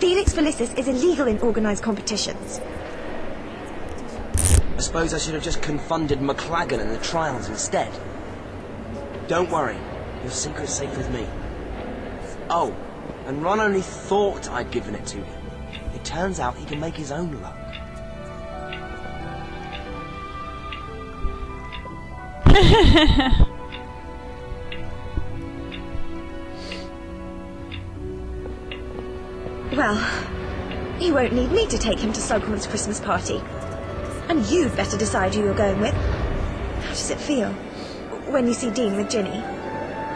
Felix Felicis is illegal in organised competitions. I suppose I should have just confunded McLaggen in the trials instead. Don't worry, your secret's safe with me. Oh, and Ron only thought I'd given it to him. It turns out he can make his own luck. Well, he won't need me to take him to Slughorn's Christmas party. And you'd better decide who you're going with. How does it feel when you see Dean with Ginny?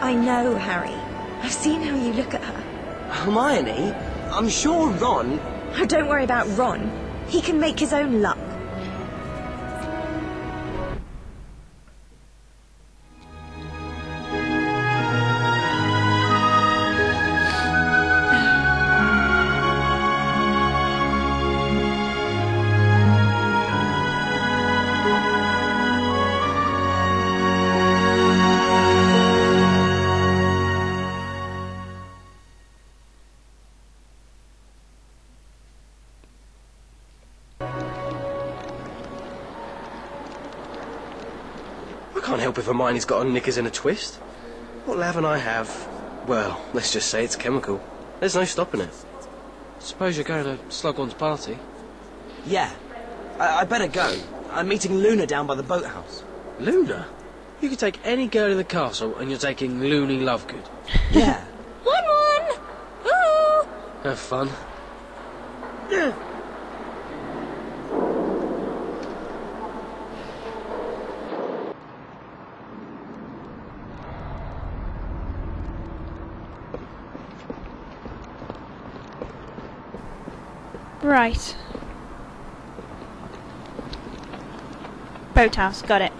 I know, Harry. I've seen how you look at her. Hermione, I'm sure Ron... Oh, don't worry about Ron. He can make his own luck. I can't help if Hermione's got her knickers in a twist. What haven't I have? Well, let's just say it's chemical. There's no stopping it. Suppose you're going to Slughorn's party. Yeah, I, I better go. I'm meeting Luna down by the boathouse. Luna? You could take any girl in the castle and you're taking Loony Lovegood. Yeah. Lemon! Ooh! Have fun. Right. Boathouse, got it.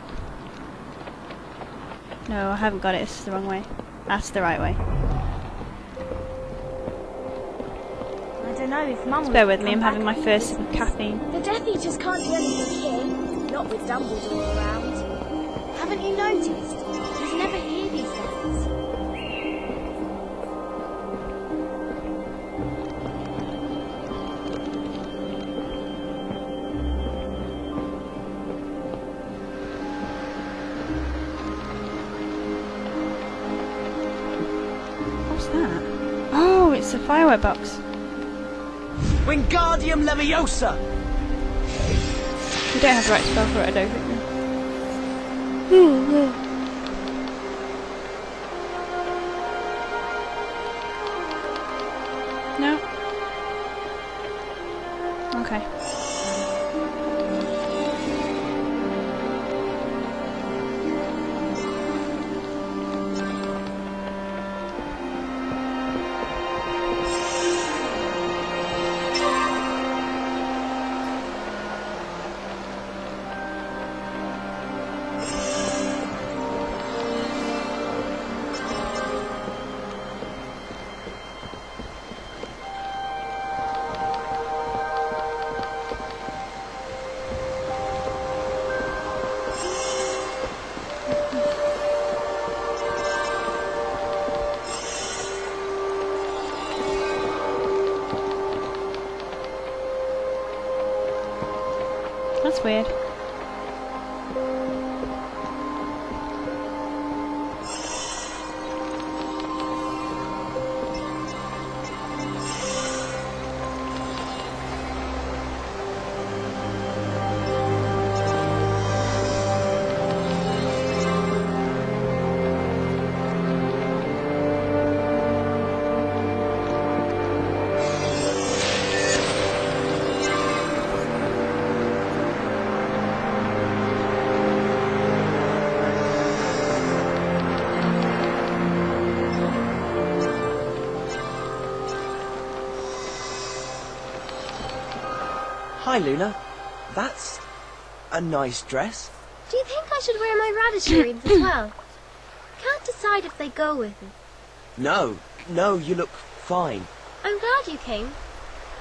No, I haven't got it, it's the wrong way. That's the right way. I don't know if Mum will Bear with me, I'm having my first sip of caffeine. The Death Eaters can't do anything here, not with Dumbledore around. Haven't you noticed? He's never here Firework box. Wingardium Leviosa! We don't have the right spell for it, I don't think. Hmm, hmm. No. Okay. That's weird. Hi, Luna. That's a nice dress. Do you think I should wear my radish earrings as well? Can't decide if they go with it. No, no, you look fine. I'm glad you came.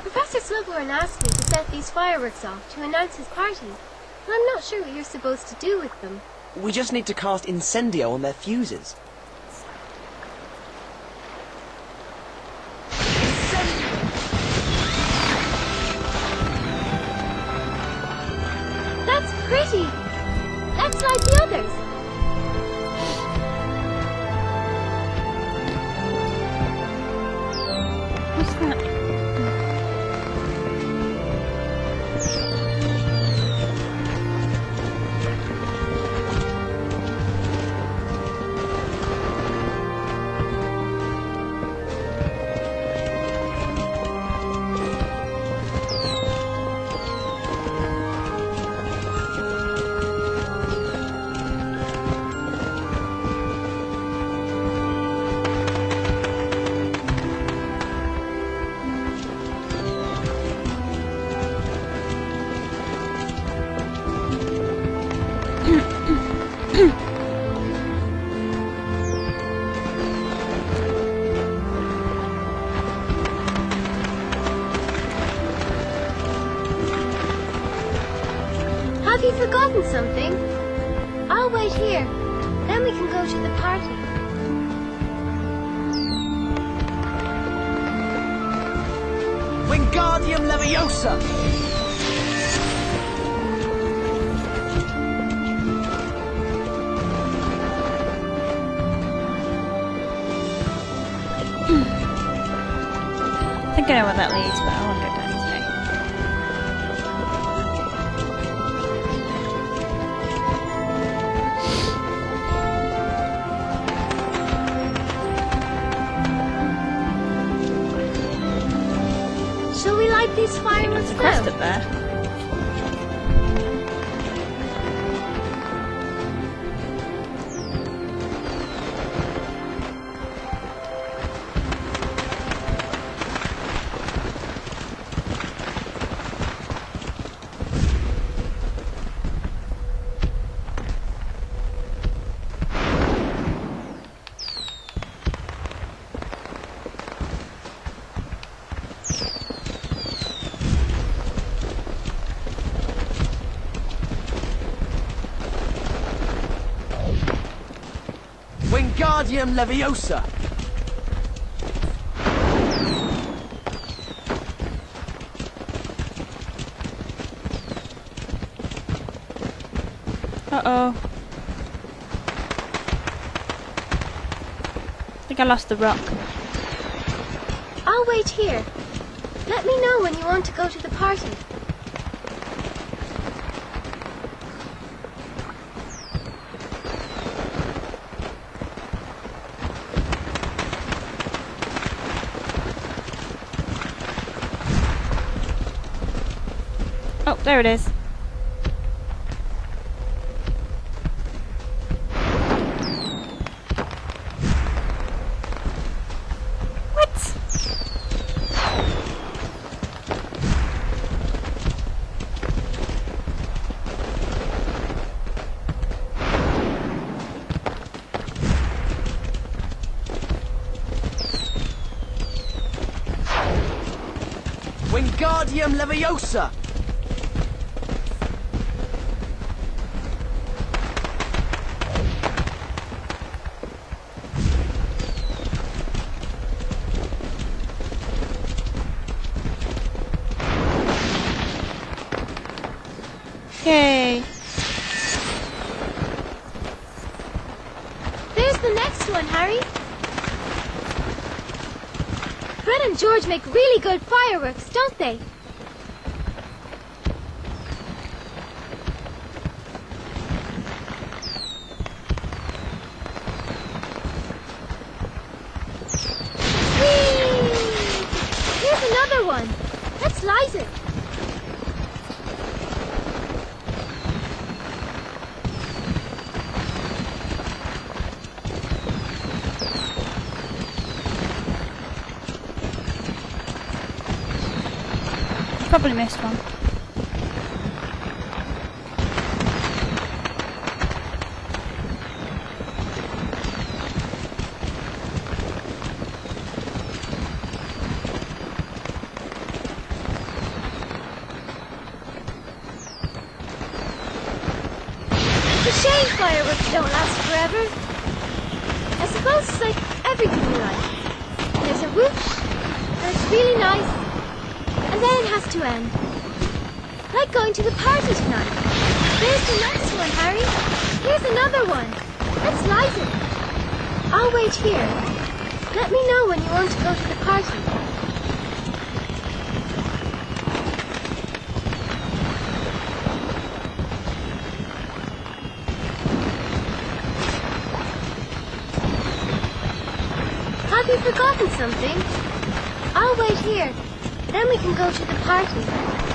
Professor Slughorn asked me to set these fireworks off to announce his party. And I'm not sure what you're supposed to do with them. We just need to cast Incendio on their fuses. Here. Then we can go to the party. Wingardium Leviosa! I think I know where that leads, but these fireworks There's a Wingardium Leviosa! Uh oh. I think I lost the rock. I'll wait here. Let me know when you want to go to the party. Oh, there it is. What? Wingardium Leviosa! Fred and George make really good fireworks, don't they? Whee! Here's another one. Let's light it. You probably missed one. It's a shame fireworks don't last forever. I suppose it's like everything in life. There's a whoosh, and it's really nice, and then it has to end. Like going to the party tonight. There's the next one, Harry. Here's another one. Let's light it. I'll wait here. Let me know when you want to go to the party. Have you forgotten something? I'll wait here. Then we can go to the party.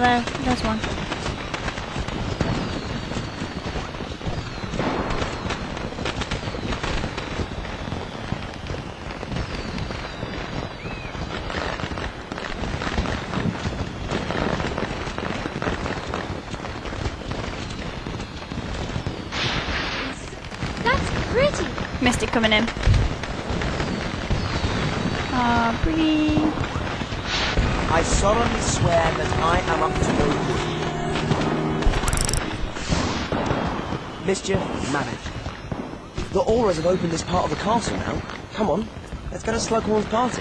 Oh, there, there's one. That's pretty. Mystic coming in. Ah, pretty. I solemnly swear that I am up to no good. Mischief managed. The Aurors have opened this part of the castle now. Come on, let's go to Slughorn's party.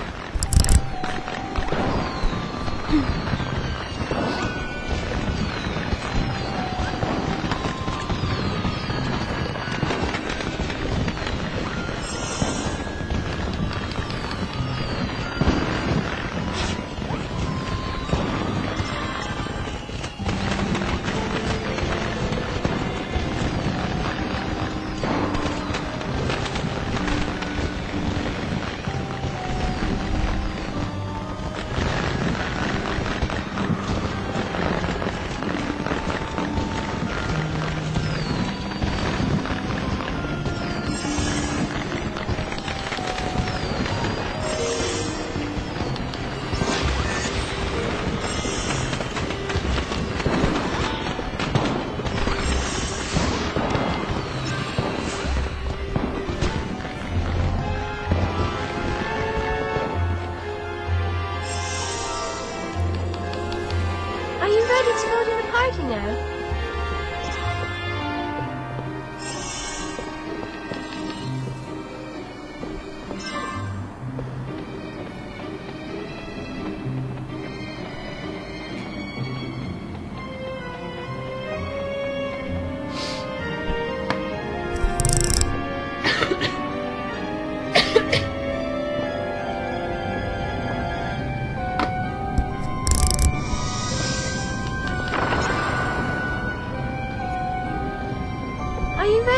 Ready to go to the party now?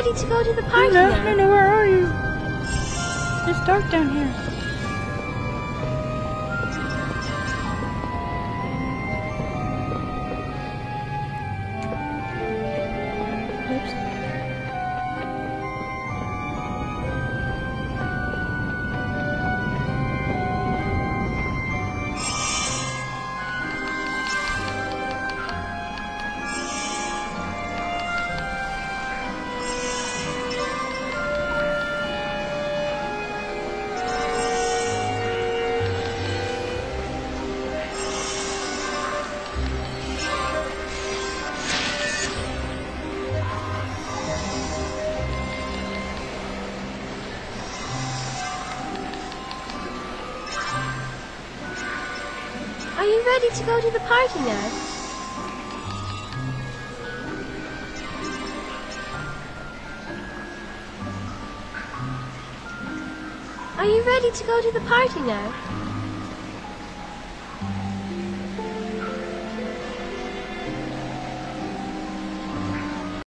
Ready to go to the party no, no, no, where are you? It's dark down here. Are you ready to go to the party now? Are you ready to go to the party now?